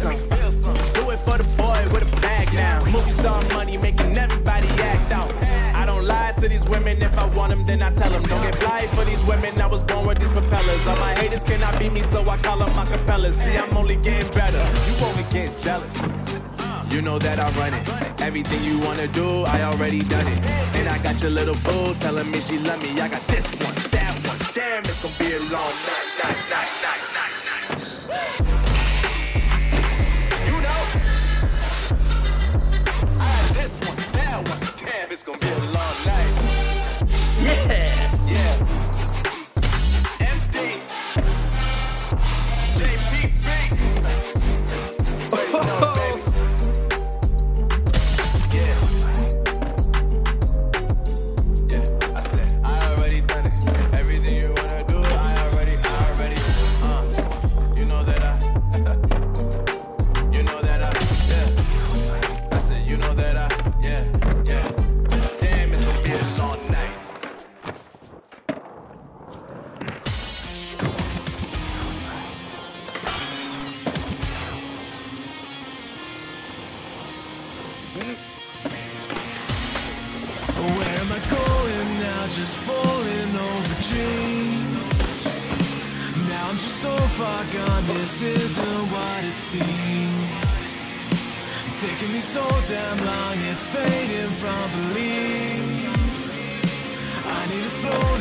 Do it for the boy with a bag now. Movie star money making everybody act out. I don't lie to these women. If I want them, then I tell them. Don't get fly for these women. I was born with these propellers. All my haters cannot beat me, so I call them my capellas. See, I'm only getting better. You only get jealous. You know that I run it. Everything you wanna do, I already done it. And I got your little boo telling me she love me. I got this one, that one. Damn, it's gonna be a long night, night, night,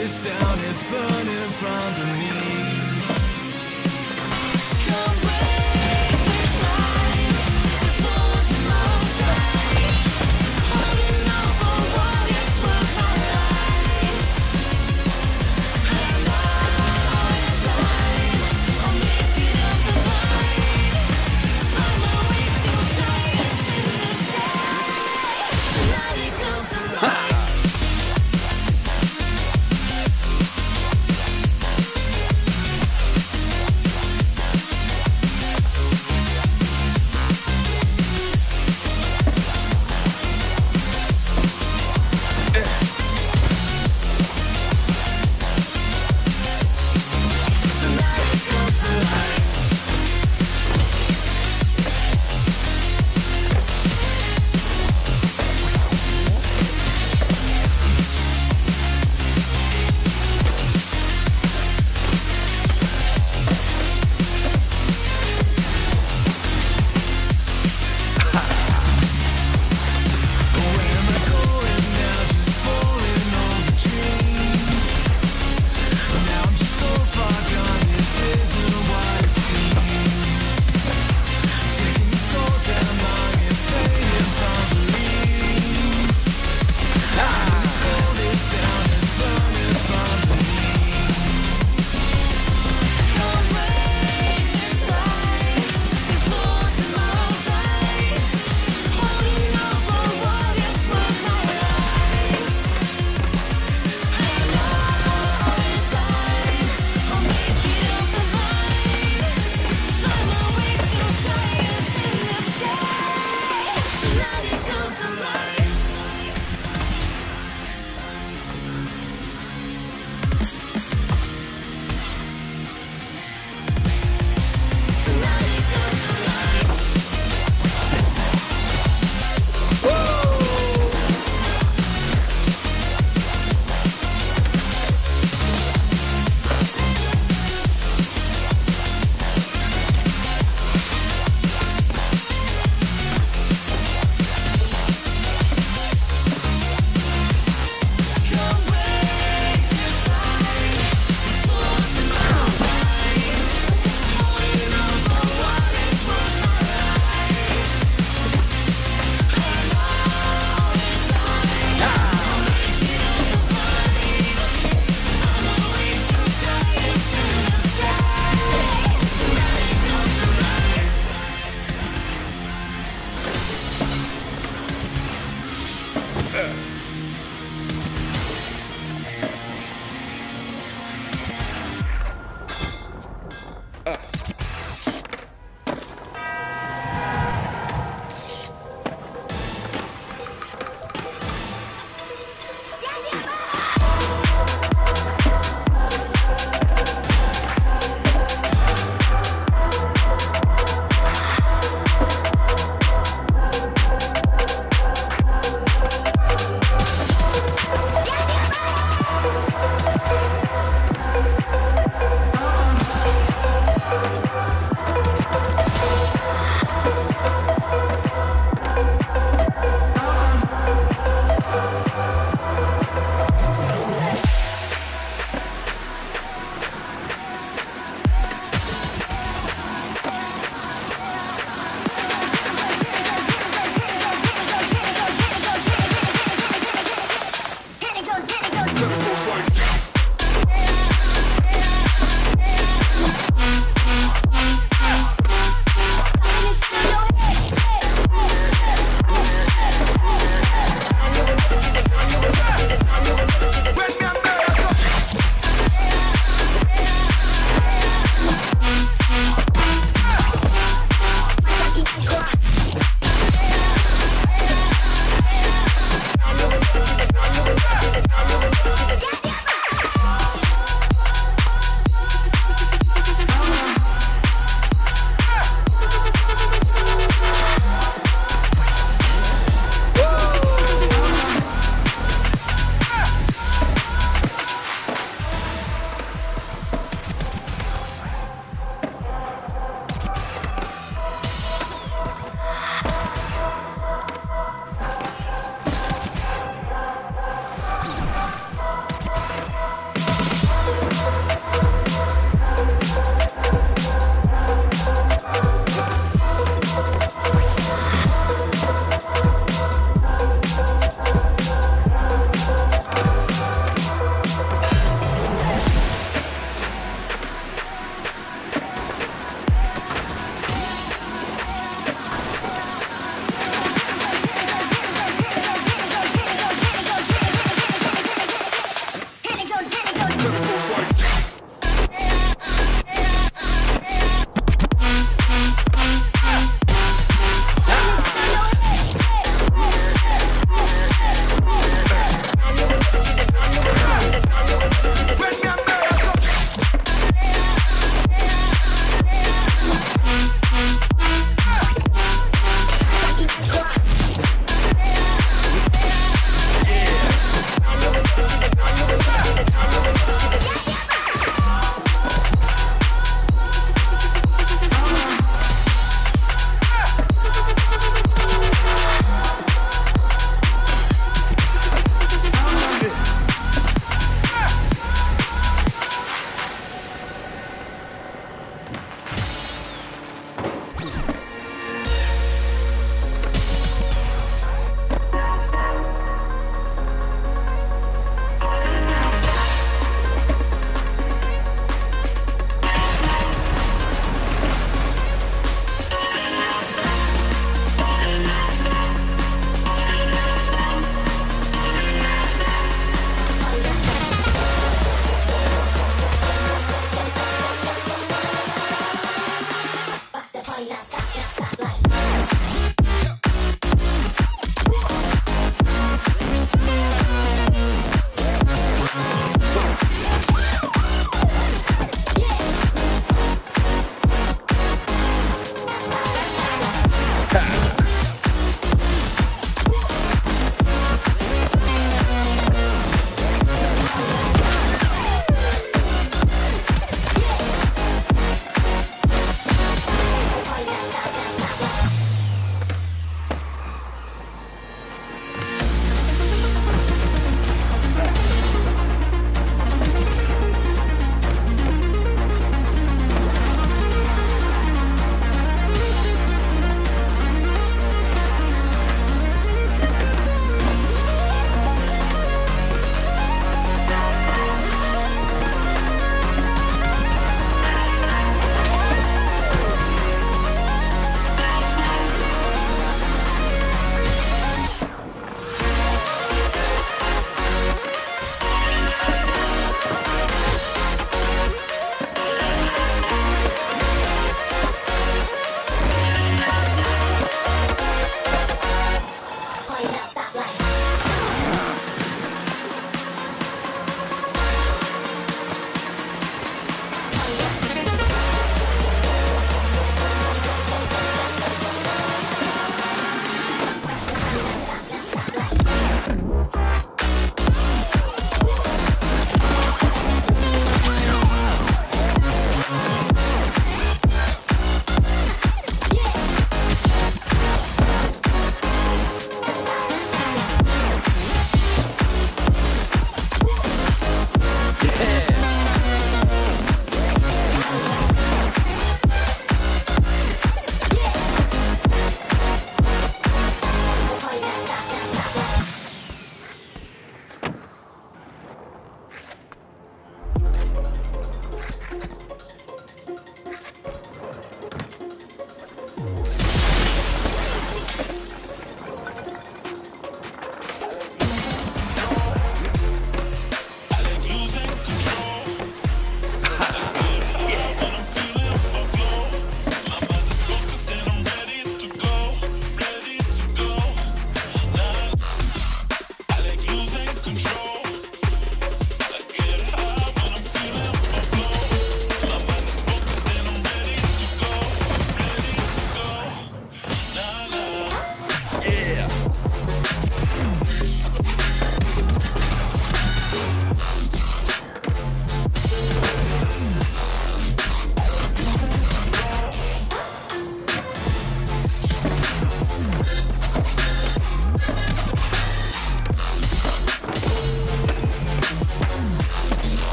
this down, it's burning from beneath.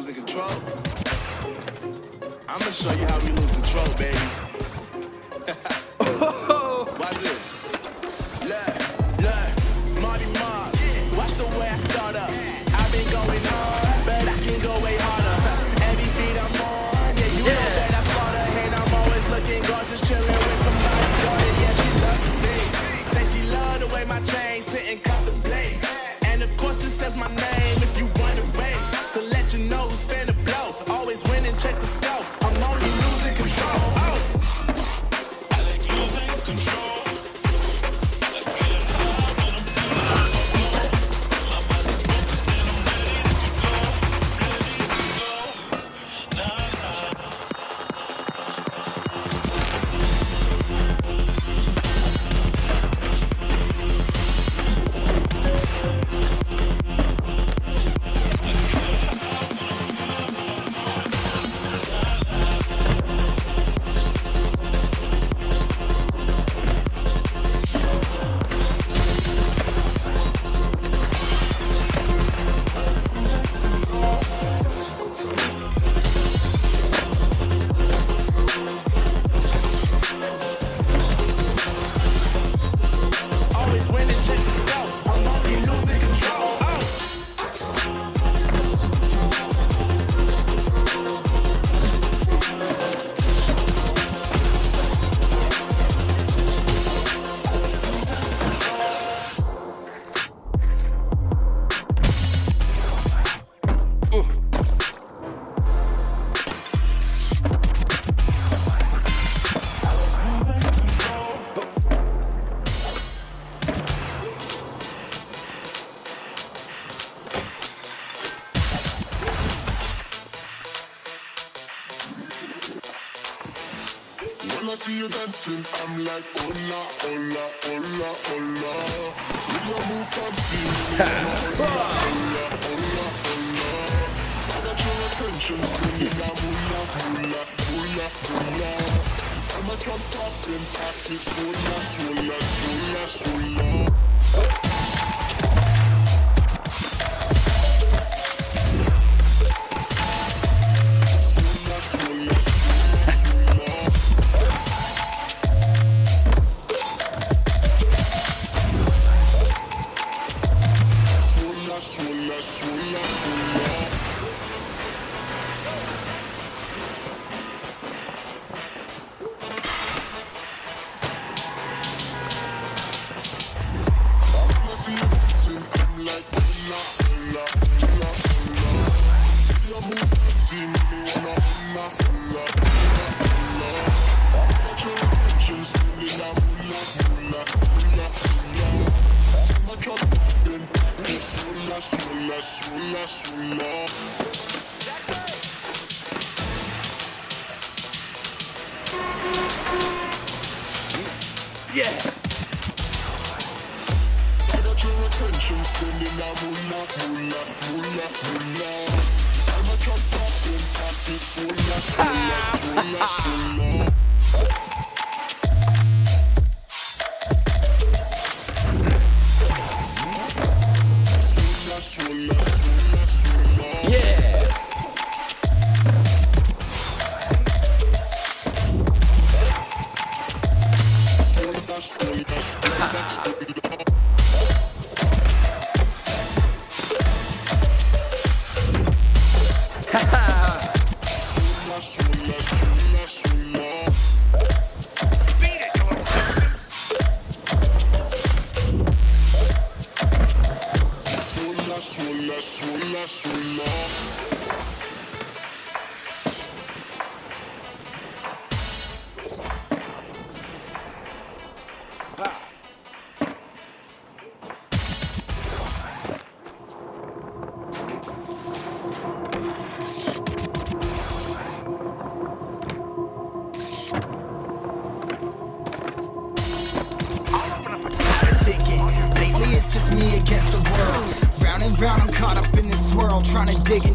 Losing control? I'm gonna show you how we lose control, baby. You know blow. Always win and check the scope.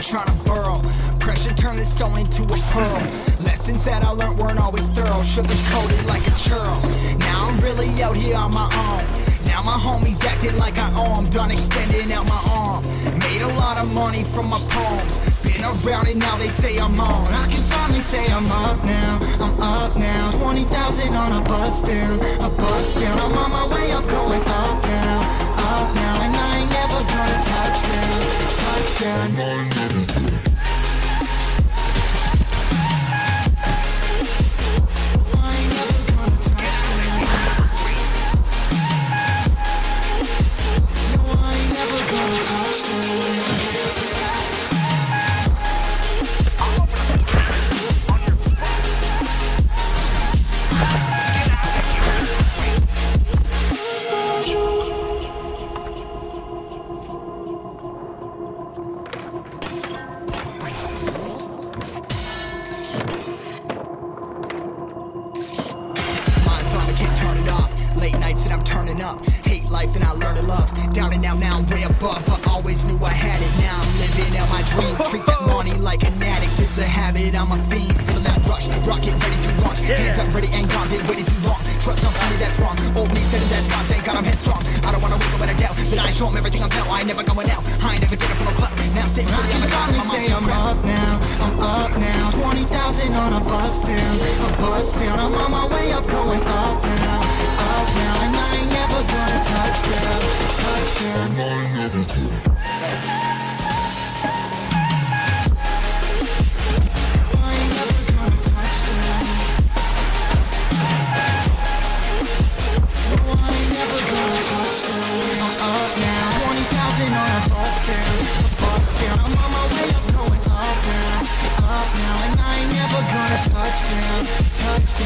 trying to burrow. Pressure turned this stone into a pearl. Lessons that I learned weren't always thorough. Sugar coated like a churl. Now I'm really out here on my own. Now my homies acting like I owe them. Done extending out my arm. Made a lot of money from my poems. Been around it now, they say I'm on. I can finally say I'm up now. I'm up now. 20,000 on a bus down. A bus down. I'm on my way, I'm going up now. Up now. And time. never going out. I ain't never it from no club. Now I'm sitting I can finally say I'm up now. I'm up now. 20,000 on a bus down. A bus down. I'm on my way up, going up now. Up now. And I ain't never gonna touch down. Touch down. I ain't never gonna. We're gonna touch down, touch down.